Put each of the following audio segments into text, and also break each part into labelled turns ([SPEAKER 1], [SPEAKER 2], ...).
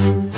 [SPEAKER 1] Mm-hmm.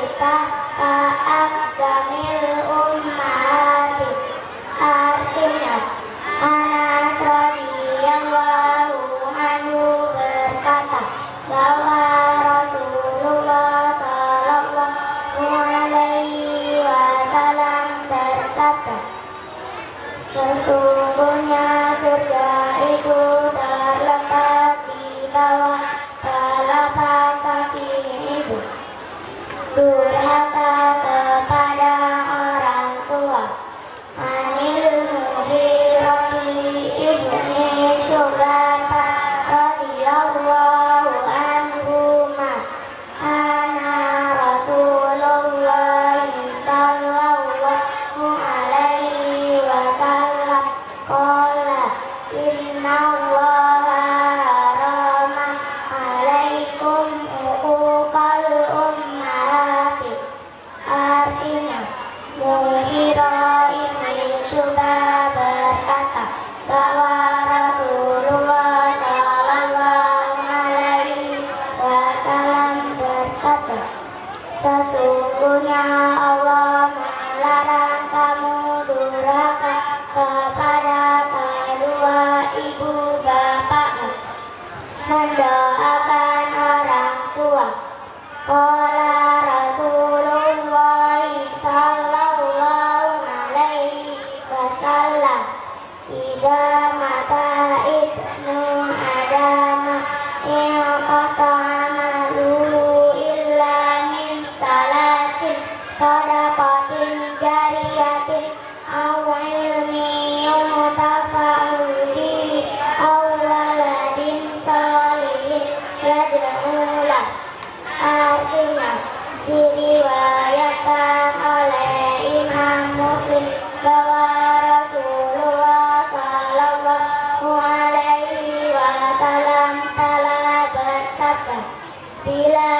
[SPEAKER 1] kita eh, taat akdamil umat. now doakan orang tua. Kola Rasulullah Sallallahu alaihi wasallam Ibamu 依赖